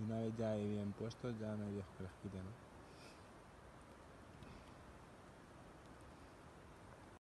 Y una vez ya ahí bien puestos, ya no hay Dios que les quite, ¿no?